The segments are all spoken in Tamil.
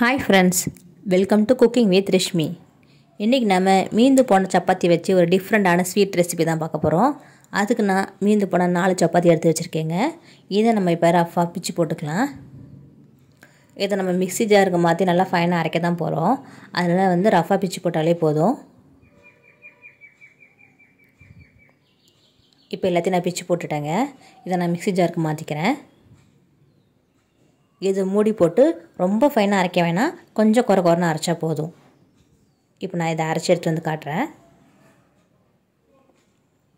Hi friends welcome to cooking with Rishmi இன்றைக்கி நம்ம மீந்து போன சப்பாத்தி வச்சு ஒரு டிஃப்ரெண்ட்டான ஸ்வீட் ரெசிபி தான் பார்க்க போகிறோம் அதுக்கு நான் மீந்து போன நாலு சப்பாத்தி எடுத்து வச்சுருக்கேங்க. இதை நம்ம இப்போ ரஃபாக பிச்சு போட்டுக்கலாம். இதை நம்ம மிக்ஸி ஜாருக்கு மாற்றி நல்லா ஃபைனாக அரைக்க தான் போகிறோம் அதனால் வந்து ரஃபாக பிச்சு போட்டாலே போதும். இப்போ எல்லாத்தையும் நான் பிச்சு போட்டுட்டேங்க. இதை நான் மிக்ஸி ஜாருக்கு மாற்றிக்கிறேன் இது மூடி போட்டு ரொம்ப ஃபைனாக அரைக்க வேணாம். கொஞ்சம் குறை குறைன்னு அரைச்சா போதும். இப்போ நான் இதை அரைச்சி எடுத்து வந்து காட்டுறேன்.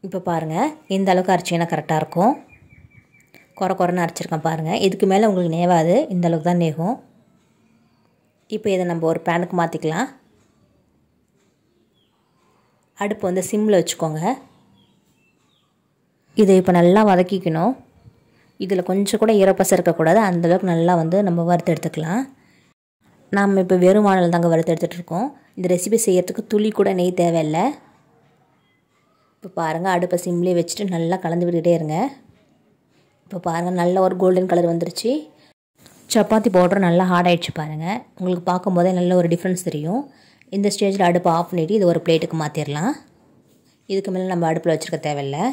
இப்போ பாருங்கள் இந்த அளவுக்கு அரைச்சிங்கன்னா கரெக்டாக இருக்கும். குறை குறைன்னு அரைச்சிருக்கேன் பாருங்கள் இதுக்கு மேலே உங்களுக்கு நேவாது. இந்த அளவுக்கு தான் நேகும். இப்போ இதை நம்ம ஒரு பேனுக்கு மாற்றிக்கலாம் அடுப்பு வந்து சிம்மில் வச்சுக்கோங்க. இதை இப்போ நல்லா வதக்கிக்கணும். இதில் கொஞ்சம் கூட ஈரப்பசம் இருக்கக்கூடாது. அந்தளவுக்கு நல்லா வந்து நம்ம வறுத்து எடுத்துக்கலாம். நாம் இப்போ வெறும் வானல் தாங்க வறுத்து எடுத்துகிட்ருக்கோம் இந்த ரெசிபி செய்கிறதுக்கு துளி கூட நெய் தேவையில்லை. இப்போ பாருங்கள் அடுப்பை சிம்லேயே வச்சுட்டு நல்லா கலந்து விட்டுக்கிட்டே இருங்க. இப்போ பாருங்கள் நல்ல ஒரு கோல்டன் கலர் வந்துருச்சு. சப்பாத்தி பவுடர் நல்லா ஹார்ட் ஆகிடுச்சு பாருங்கள் உங்களுக்கு பார்க்கும்போதே நல்ல ஒரு டிஃப்ரென்ஸ் தெரியும். இந்த ஸ்டேஜில் அடுப்பை ஆஃப் பண்ணிவிட்டு இது ஒரு பிளேட்டுக்கு மாற்றிடலாம் இதுக்கு மேலே நம்ம அடுப்பில் வச்சுருக்க தேவையில்லை.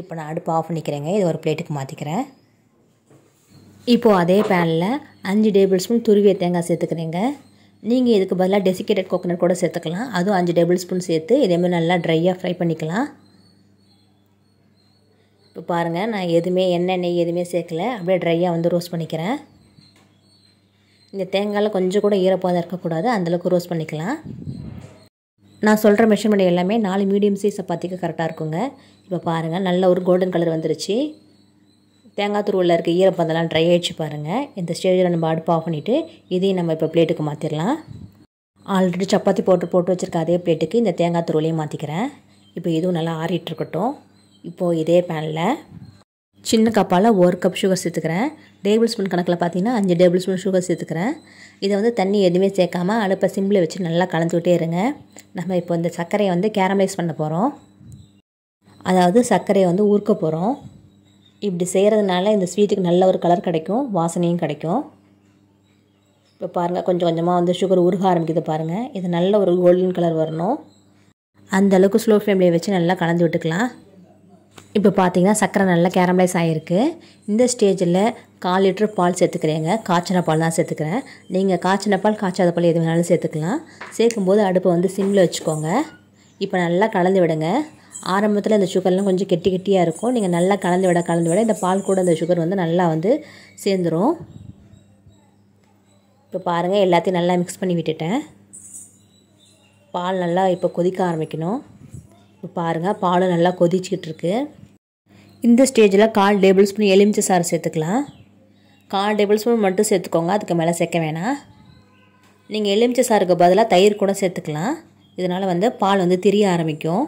இப்போ நான் அடுப்பு ஆஃப் பண்ணிக்கிறேங்க. இது ஒரு பிளேட்டுக்கு மாற்றிக்கிறேன் இப்போது அதே பேனில் அஞ்சு டேபிள் ஸ்பூன் துருவிய தேங்காய் சேர்த்துக்கிறீங்க. நீங்கள் இதுக்கு பதிலாக டெசிகேட்டட் கோகோனட் கூட சேர்த்துக்கலாம். அதுவும் அஞ்சு டேபிள் ஸ்பூன் சேர்த்து இதேமாதிரி நல்லா ட்ரையாக ஃப்ரை பண்ணிக்கலாம். இப்போ பாருங்கள் நான் எதுவுமே எண்ணெய் நெய் எதுவுமே சேர்க்கல. அப்படியே ட்ரையாக வந்து ரோஸ்ட் பண்ணிக்கிறேன். இந்த தேங்காயில் கொஞ்சம் கூட ஈரப்பதம் இருக்கக்கூடாது. அந்தளவுக்கு ரோஸ்ட் பண்ணிக்கலாம். நான் சொல்கிற மெஷர்மெண்ட் எல்லாமே நாலு மீடியம் சைஸ் சப்பாத்திக்கு கரெக்டாக இருக்குங்க. இப்போ பாருங்கள் நல்ல ஒரு கோல்டன் கலர் வந்துருச்சு. தேங்காய் துருவில் இருக்க ஈரப்பந்தெல்லாம் ட்ரை ஆகிடுச்சு பாருங்கள் இந்த ஸ்டேஜில் நம்ம அடுப்பு ஆஃப் பண்ணிவிட்டு இதையும் நம்ம இப்போ பிளேட்டுக்கு மாற்றிடலாம் ஆல்ரெடி சப்பாத்தி போட்டு போட்டு வச்சுருக்க அதே பிளேட்டுக்கு இந்த தேங்காய் துருவலையும் மாற்றிக்கிறேன் இப்போ இதுவும் நல்லா ஆறிட்டுருக்கட்டும் இப்போது இதே பேனில் சின்ன கப்பால் ஒரு கப் சுகர் சேர்த்துக்கிறேன். டேபிள் ஸ்பூன் கணக்கில் பார்த்தீங்கன்னா அஞ்சு டேபிள் ஸ்பூன் சுகர் சேர்த்துக்கிறேன். இதை வந்து தண்ணி எதுவுமே சேர்க்காமல் அடுப்பை சிம்பிள் வச்சு நல்லா கலந்துக்கிட்டே இருங்க. நம்ம இப்போ இந்த சர்க்கரையை வந்து கேரமலைஸ் பண்ண போகிறோம் அதாவது சர்க்கரையை வந்து ஊற்க போகிறோம் இப்படி செய்கிறதுனால இந்த ஸ்வீட்டுக்கு நல்ல ஒரு கலர் கிடைக்கும் வாசனையும் கிடைக்கும். இப்போ பாருங்கள் கொஞ்சம் கொஞ்சமாக வந்து சுகர் உருக ஆரம்பிக்குது பாருங்கள் இது நல்ல ஒரு கோல்டன் கலர் வரணும். அந்த அளவுக்கு ஸ்லோ ஃப்ளேம்லேயே வச்சு நல்லா கலந்து விட்டுக்கலாம். இப்போ பார்த்தீங்கன்னா சர்க்கரை நல்லா கேரமலைஸ் ஆகிருக்கு இந்த ஸ்டேஜில் கால் லிட்டர் பால் சேர்த்துக்கிறேங்க. காய்ச்சின பால் தான் சேர்த்துக்கிறேன். நீங்கள் காய்ச்சின பால் காய்ச்சாத பால் எது வேணாலும் சேர்த்துக்கலாம். சேர்க்கும்போது அடுப்பை வந்து சிம்மில் வச்சுக்கோங்க. இப்போ நல்லா கலந்து விடுங்க. ஆரம்பத்தில் இந்த சுகர்லாம் கொஞ்சம் கெட்டி கெட்டியாக இருக்கும். நீங்கள் நல்லா கலந்து விட கலந்து விட இந்த பால் கூட இந்த சுகர் வந்து நல்லா வந்து சேர்ந்துடும் இப்போ பாருங்கள் எல்லாத்தையும் நல்லா மிக்ஸ் பண்ணி விட்டுட்டேன். பால் நல்லா இப்போ கொதிக்க ஆரம்பிக்கணும். இப்போ பாருங்கள் பாலும் நல்லா கொதிச்சிக்கிட்டு இருக்கு. இந்த ஸ்டேஜில் கால் டேபிள் ஸ்பூன் எலுமிச்சை சாறு சேர்த்துக்கலாம். கால் டேபிள் ஸ்பூன் மட்டும் சேர்த்துக்கோங்க அதுக்கு மேலே சேர்க்க வேணாம். நீங்கள் எலுமிச்சை சாருக்கு பதிலாக தயிர் கூட சேர்த்துக்கலாம். இதனால் வந்து பால் வந்து திரிய ஆரம்பிக்கும்.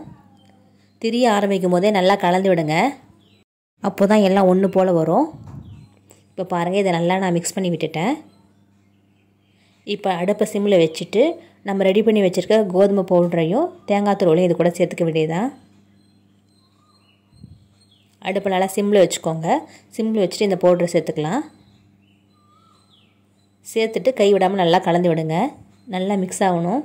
திரிய ஆரம்பிக்கும் போதே நல்லா கலந்து விடுங்க. அப்போ தான் எல்லாம் ஒன்று போல் வரும். இப்போ பாருங்கள் இதை நல்லா நான் மிக்ஸ் பண்ணி விட்டுட்டேன். இப்போ அடுப்பை சிம்மில் வச்சுட்டு நம்ம ரெடி பண்ணி வச்சுருக்க கோதுமை பவுடரையும் தேங்காய் தூளையும் இது கூட சேர்த்துக்க வேண்டியதுதான். அடுப்பை நல்லா சிம்மில் வச்சுக்கோங்க. சிம்மில் வச்சுட்டு இந்த பவுடரை சேர்த்துக்கலாம். சேர்த்துட்டு கை விடாமல் நல்லா கலந்து விடுங்க. நல்லா மிக்ஸ் ஆகணும்.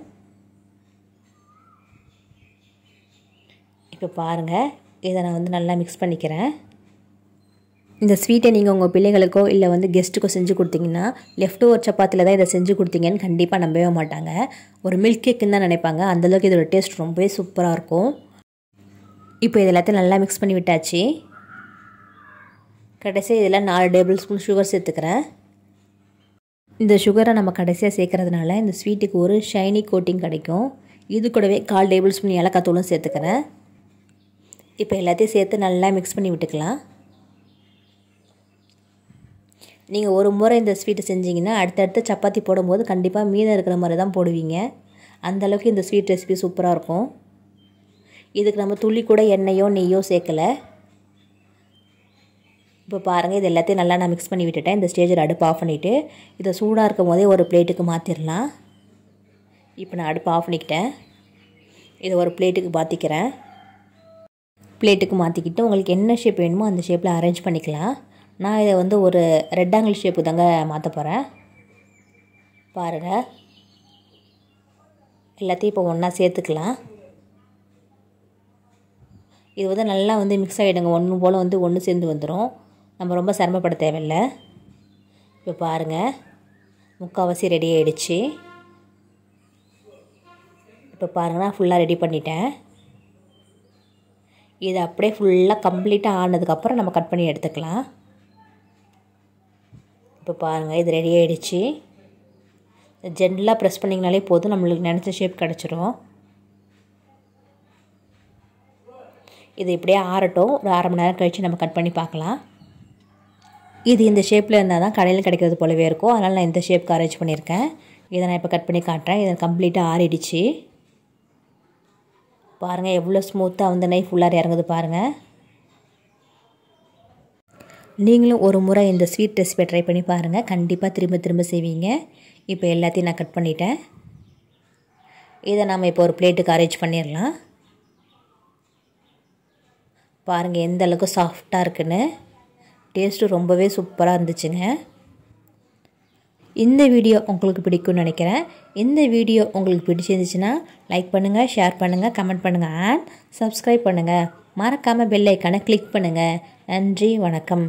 இப்போ பாருங்கள் இதை நான் வந்து நல்லா மிக்ஸ் பண்ணிக்கிறேன். இந்த ஸ்வீட்டை நீங்கள் உங்கள் பிள்ளைகளுக்கோ இல்லை வந்து கெஸ்ட்டுக்கோ செஞ்சு கொடுத்தீங்கன்னா லெஃப்ட் ஓவர் சப்பாத்தியில் தான் இதை செஞ்சு கொடுத்தீங்கன்னு கண்டிப்பாக நம்பவே மாட்டாங்க. ஒரு மில்க் கேக்குன்னு தான் நினைப்பாங்க. அந்தளவுக்கு இதோட டேஸ்ட் ரொம்பவே சூப்பராக இருக்கும். இப்போ இது எல்லாத்தையும் நல்லா மிக்ஸ் பண்ணி விட்டாச்சு. கடைசியாக இதில் நாலு டேபிள் ஸ்பூன் சுகர் சேர்த்துக்கிறேன். இந்த சுகரை நம்ம கடைசியாக சேர்க்குறதுனால இந்த ஸ்வீட்டுக்கு ஒரு ஷைனி கோட்டிங் கிடைக்கும். இது கூடவே கால் டேபிள் ஸ்பூன் ஏலக்காய் தூளும் சேர்த்துக்கிறேன். இப்போ எல்லாத்தையும் சேர்த்து நல்லா மிக்ஸ் பண்ணி விட்டுக்கலாம். நீங்கள் ஒரு முறை இந்த ஸ்வீட்டு செஞ்சிங்கன்னா அடுத்தடுத்து சப்பாத்தி போடும்போது கண்டிப்பாக மீதம் இருக்கிற மாதிரி தான் போடுவீங்க. அந்தளவுக்கு இந்த ஸ்வீட் ரெசிபி சூப்பராக இருக்கும். இதுக்கு நம்ம துள்ளி கூட எண்ணெயோ நெய்யோ சேர்க்கலை. இப்போ பாருங்கள் இது எல்லாத்தையும் நல்லா நான் மிக்ஸ் பண்ணி விட்டுட்டேன். இந்த ஸ்டேஜில் அடுப்பு ஆஃப் பண்ணிவிட்டு இதை சூடாக இருக்கும் போதே ஒரு பிளேட்டுக்கு மாற்றிடலாம் இப்போ நான் அடுப்பு ஆஃப் பண்ணிக்கிட்டேன். இதை ஒரு பிளேட்டுக்கு மாற்றிக்கிறேன் பிளேட்டுக்கு மாற்றிக்கிட்டு உங்களுக்கு என்ன ஷேப் வேணுமோ அந்த ஷேப்பில் அரேஞ்ச் பண்ணிக்கலாம். நான் இதை வந்து ஒரு ரெக்டாங்கிள் ஷேப்பு தாங்க மாற்ற போகிறேன் பாருங்கள் எல்லாத்தையும் இப்போ ஒன்றா சேர்த்துக்கலாம். இது வந்து நல்லா வந்து மிக்ஸ் ஆகிடுங்க ஒன்று போல் வந்து ஒன்று சேர்ந்து வந்துடும் நம்ம ரொம்ப சிரமப்பட தேவையில்லை. இப்போ பாருங்கள் முக்கால்வாசி ரெடி ஆகிடுச்சு இப்போ பாருங்கள் நான் ஃபுல்லாக ரெடி பண்ணிட்டேன். இது அப்படியே ஃபுல்லாக கம்ப்ளீட்டாக ஆனதுக்கப்புறம் நம்ம கட் பண்ணி எடுத்துக்கலாம். இப்போ பாருங்கள் இது ரெடி ஆகிடுச்சு ஜென்டலாக ப்ரெஸ் பண்ணிங்கனாலே போதும் நம்மளுக்கு நினச்ச ஷேப் கிடச்சிரும். இது இப்படியே ஆறட்டும். ஒரு அரை மணி நேரம் கழித்து நம்ம கட் பண்ணி பார்க்கலாம். இது இந்த ஷேப்பில் இருந்தால் தான் கடையில் கிடைக்கிறது போலவே இருக்கும். அதனால் நான் இந்த ஷேப்க்கு அரேஞ்ச் பண்ணியிருக்கேன். இதை நான் இப்போ கட் பண்ணி காட்டுறேன். இதை கம்ப்ளீட்டாக ஆறிடுச்சு. பாருங்கள் எவ்வளோ ஸ்மூத்தாக வந்து நைஃப் உள்ளார இறங்குது பாருங்கள் நீங்களும் ஒரு முறை இந்த ஸ்வீட் ரெசிபியை ட்ரை பண்ணி பாருங்கள் கண்டிப்பாக திரும்ப திரும்ப செய்வீங்க. இப்போ எல்லாத்தையும் நான் கட் பண்ணிட்டேன். இதை நாம் இப்போ ஒரு பிளேட்டுக்கு அரேஞ்ச் பண்ணிடலாம். பாருங்கள் எந்த அளவுக்கு சாஃப்டாக இருக்குன்னு. டேஸ்ட்டு ரொம்பவே சூப்பராக இருந்துச்சுங்க. இந்த வீடியோ உங்களுக்கு பிடிக்கும்னு நினைக்கிறேன். இந்த வீடியோ உங்களுக்கு பிடிச்சிருந்துச்சுன்னா லைக் பண்ணுங்கள் ஷேர் பண்ணுங்கள் கமெண்ட் பண்ணுங்கள் அண்ட் சப்ஸ்கிரைப் பண்ணுங்கள் மறக்காமல் பெல் ஐக்கானை கிளிக் பண்ணுங்கள் நன்றி வணக்கம்.